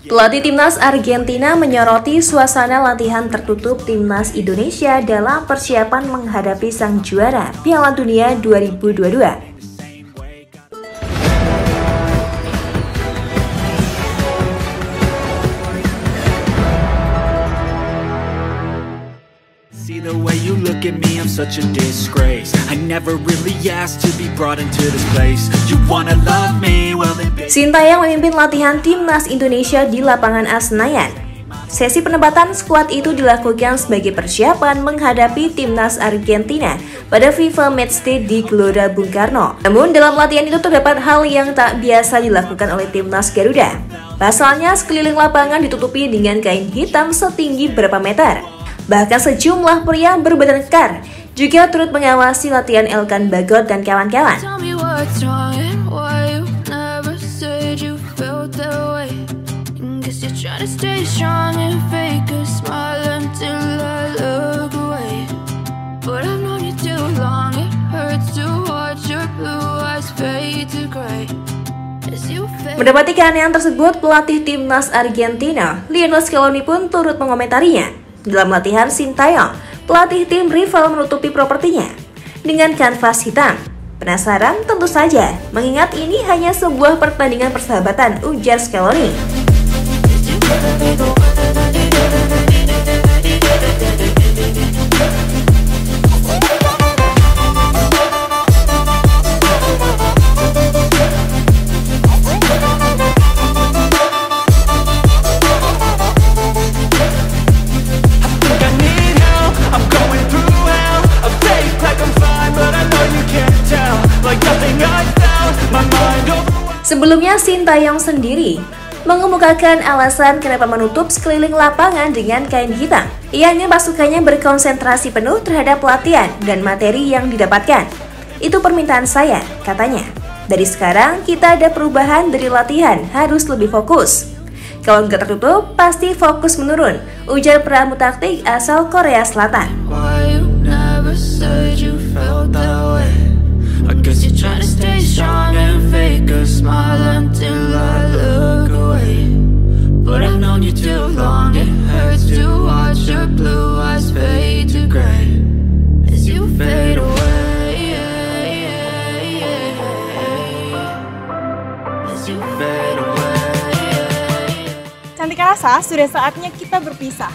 Pelatih Timnas Argentina menyoroti suasana latihan tertutup Timnas Indonesia dalam persiapan menghadapi sang juara Piala Dunia 2022. Look at me, I'm such a disgrace I never really asked to be brought into this place You wanna love me, well then Sintayong memimpin latihan timnas Indonesia di lapangan Asnayan Sesi penempatan skuad itu dilakukan sebagai persiapan menghadapi timnas Argentina pada FIFA Matchday di Gelora Bung Karno. Namun dalam latihan itu terdapat hal yang tak biasa dilakukan oleh timnas Garuda. Pasalnya sekeliling lapangan ditutupi dengan kain hitam setinggi berapa meter. Bahkan sejumlah pria berbadan kekar juga turut mengawasi latihan Elkan Bagot dan kawan-kawan. Mendapati keanehan tersebut, pelatih timnas Argentina, Lionel Scaloni pun turut mengomentarinya. Dalam latihan Sintayong, pelatih tim rival menutupi propertinya dengan kanvas hitam. Penasaran? Tentu saja, mengingat ini hanya sebuah pertandingan persahabatan, ujar Scaloni. Sebelumnya Sintayong sendiri mengemukakan alasan kenapa menutup sekeliling lapangan dengan kain hitam. Ia ingin pasukannya berkonsentrasi penuh terhadap latihan dan materi yang didapatkan. Itu permintaan saya, katanya. Dari sekarang kita ada perubahan dari latihan, harus lebih fokus. Kalau nggak tertutup, pasti fokus menurun, ujar pramu taktik asal Korea Selatan. Cantik rasa, sudah saatnya kita berpisah.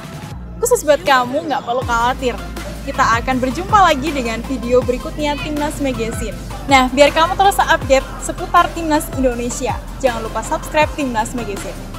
Khusus buat kamu, nggak perlu khawatir. Kita akan berjumpa lagi dengan video berikutnya Timnas Magazine. Nah, biar kamu terus update seputar Timnas Indonesia, jangan lupa subscribe Timnas Magazine.